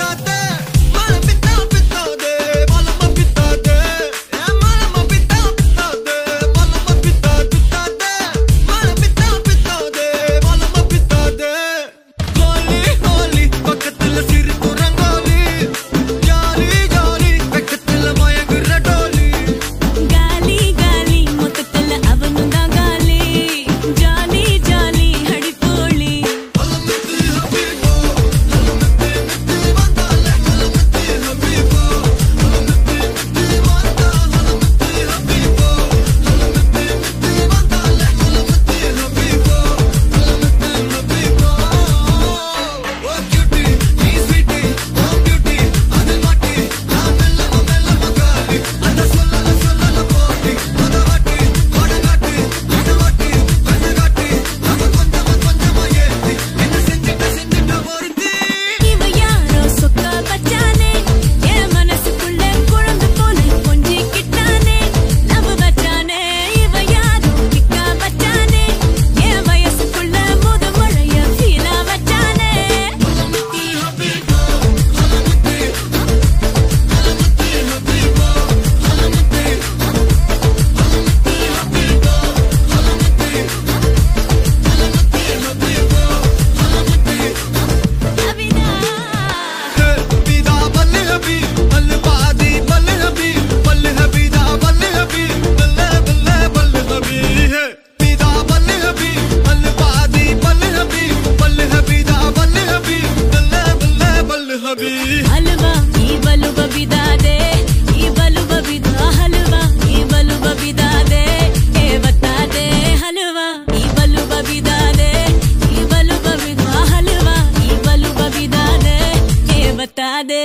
not Cántate. Halwa ఈ బలువ బిదాదే ఈ బలువ బిదా హల్వా ఈ బలువ బిదాదే ఏ వత్తాదే హల్వా ఈ బలువ బిదాదే ఈ బలువ బిదా హల్వా ఈ బలువ బిదాదే ఏ వత్తాదే